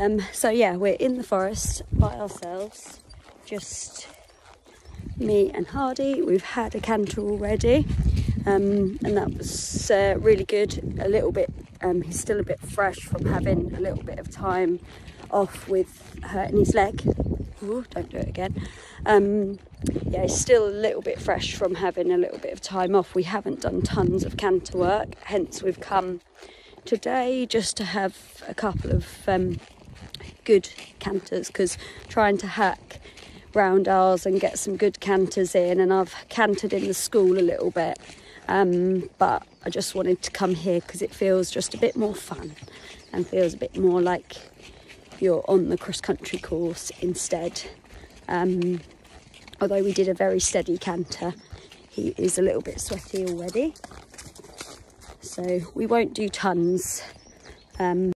Um, so yeah, we're in the forest by ourselves, just me and Hardy. We've had a canter already, um, and that was uh, really good. A little bit, um, he's still a bit fresh from having a little bit of time off with hurting his leg. Ooh, don't do it again. Um, yeah, he's still a little bit fresh from having a little bit of time off. We haven't done tons of canter work, hence we've come today just to have a couple of um, good canters because trying to hack round ours and get some good canters in and I've cantered in the school a little bit um, but I just wanted to come here because it feels just a bit more fun and feels a bit more like you're on the cross country course instead. Um, although we did a very steady canter he is a little bit sweaty already. So we won't do tons um,